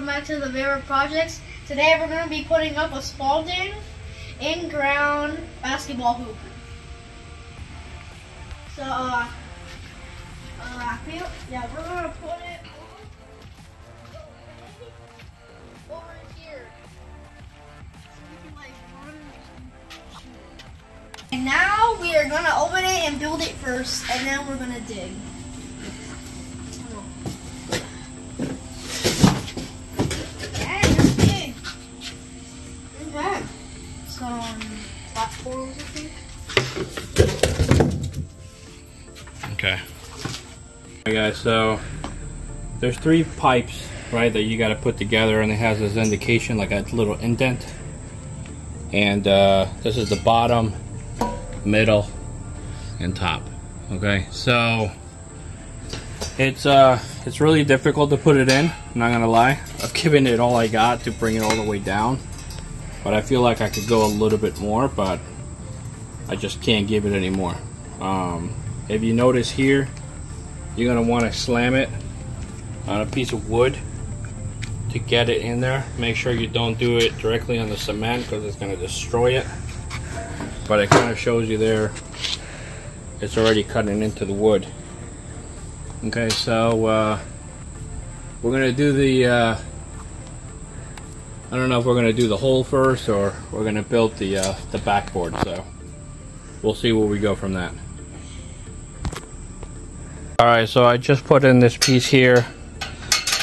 welcome back to the Vera Projects. Today we're going to be putting up a Spalding in-ground basketball hoop. So, uh, uh, feel, yeah, we're going to put it over here. So we can, like, run. And now we are going to open it and build it first, and then we're going to dig. Guys, so there's three pipes, right, that you gotta put together and it has this indication like a little indent. And uh, this is the bottom, middle, and top. Okay, so it's uh it's really difficult to put it in, I'm not gonna lie. I've given it all I got to bring it all the way down. But I feel like I could go a little bit more, but I just can't give it anymore. Um, if you notice here, you're gonna want to slam it on a piece of wood to get it in there. Make sure you don't do it directly on the cement because it's gonna destroy it. But it kind of shows you there, it's already cutting into the wood. Okay, so uh, we're gonna do the. Uh, I don't know if we're gonna do the hole first or we're gonna build the uh, the backboard. So we'll see where we go from that. Alright, so I just put in this piece here.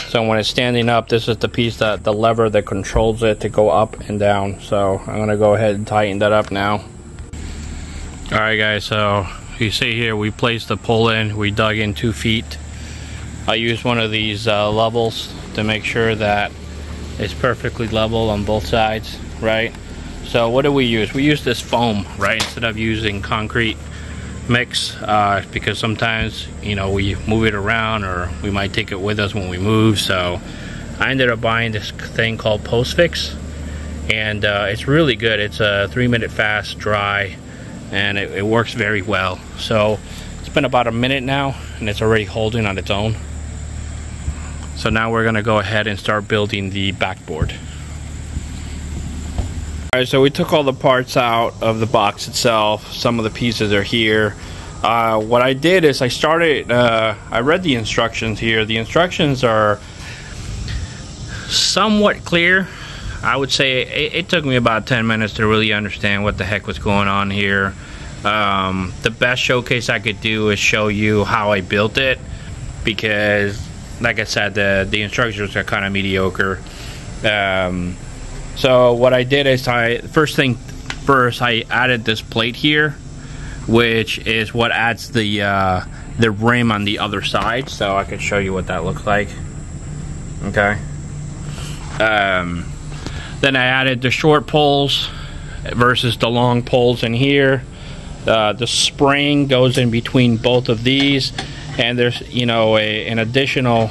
So when it's standing up, this is the piece that the lever that controls it to go up and down. So I'm gonna go ahead and tighten that up now. Alright guys, so you see here we placed the pull in, we dug in two feet. I used one of these uh, levels to make sure that it's perfectly level on both sides, right? So what do we use? We use this foam, right? Instead of using concrete mix uh, because sometimes you know we move it around or we might take it with us when we move. So I ended up buying this thing called post fix and uh, it's really good. It's a three minute fast dry and it, it works very well. So it's been about a minute now and it's already holding on its own. So now we're gonna go ahead and start building the backboard Alright, so we took all the parts out of the box itself. Some of the pieces are here. Uh, what I did is I started, uh, I read the instructions here. The instructions are somewhat clear. I would say it, it took me about 10 minutes to really understand what the heck was going on here. Um, the best showcase I could do is show you how I built it because, like I said, the, the instructions are kind of mediocre. Um, so what I did is I first thing first I added this plate here, which is what adds the uh, the rim on the other side. So I can show you what that looks like. Okay. Um, then I added the short poles versus the long poles in here. Uh, the spring goes in between both of these, and there's you know a, an additional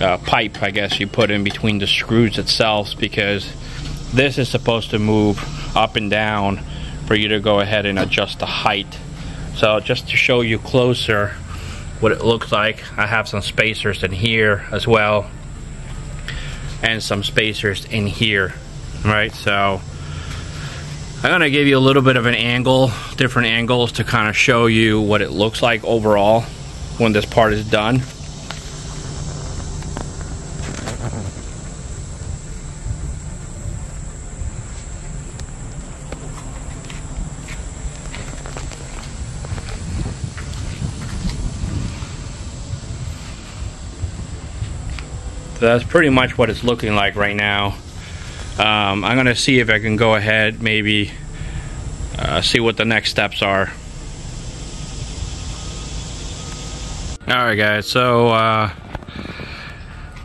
uh, pipe, I guess you put in between the screws itself because this is supposed to move up and down for you to go ahead and adjust the height. So just to show you closer what it looks like, I have some spacers in here as well and some spacers in here, right? So I'm gonna give you a little bit of an angle, different angles to kind of show you what it looks like overall when this part is done. So that's pretty much what it's looking like right now. Um, I'm gonna see if I can go ahead, maybe uh, see what the next steps are. All right, guys. So uh,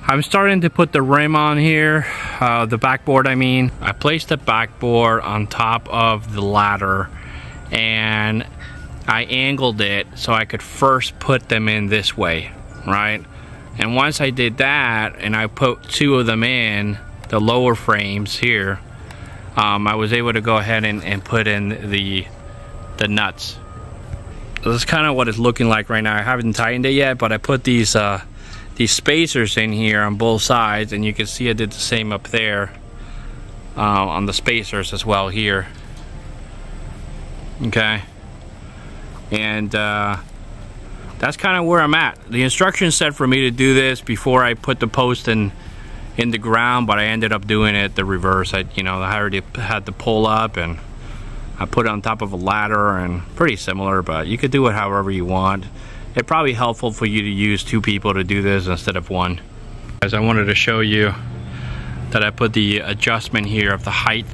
I'm starting to put the rim on here, uh, the backboard. I mean, I placed the backboard on top of the ladder, and I angled it so I could first put them in this way, right? And once I did that and I put two of them in, the lower frames here, um, I was able to go ahead and, and put in the, the nuts. this is kind of what it's looking like right now. I haven't tightened it yet, but I put these uh, these spacers in here on both sides, and you can see I did the same up there uh, on the spacers as well here. Okay, and uh, that's kind of where I'm at. The instructions said for me to do this before I put the post in in the ground, but I ended up doing it the reverse. I, you know, I already had to pull up and I put it on top of a ladder and pretty similar, but you could do it however you want. It's probably helpful for you to use two people to do this instead of one. As I wanted to show you that I put the adjustment here of the height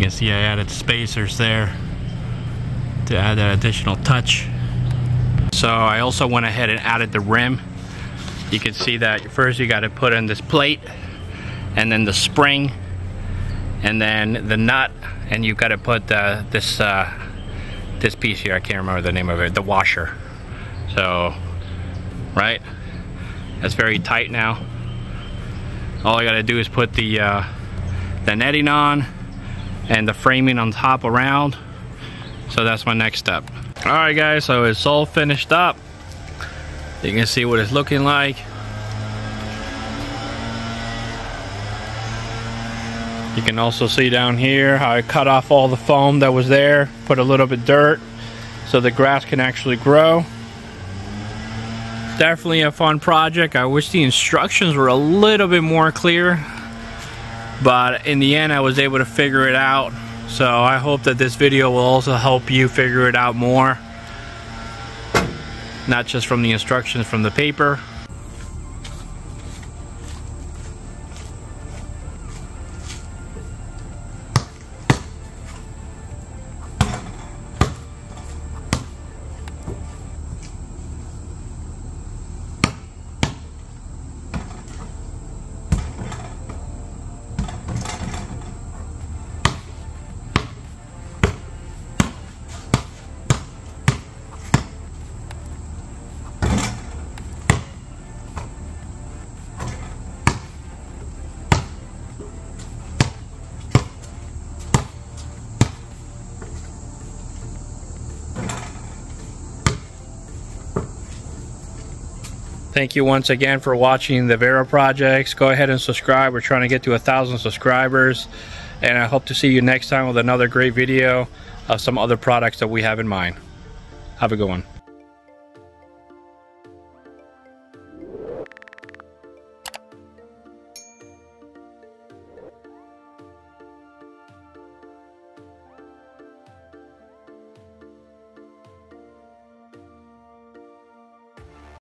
can see I added spacers there to add that additional touch. So I also went ahead and added the rim. You can see that first you got to put in this plate and then the spring and then the nut and you've got to put uh, this uh, this piece here. I can't remember the name of it the washer. So right? That's very tight now. All I got to do is put the uh, the netting on and the framing on top around. So that's my next step. All right guys, so it's all finished up. You can see what it's looking like. You can also see down here how I cut off all the foam that was there, put a little bit dirt so the grass can actually grow. Definitely a fun project. I wish the instructions were a little bit more clear but in the end I was able to figure it out. So I hope that this video will also help you figure it out more. Not just from the instructions from the paper Thank you once again for watching the Vera projects. Go ahead and subscribe. We're trying to get to a thousand subscribers. And I hope to see you next time with another great video of some other products that we have in mind. Have a good one.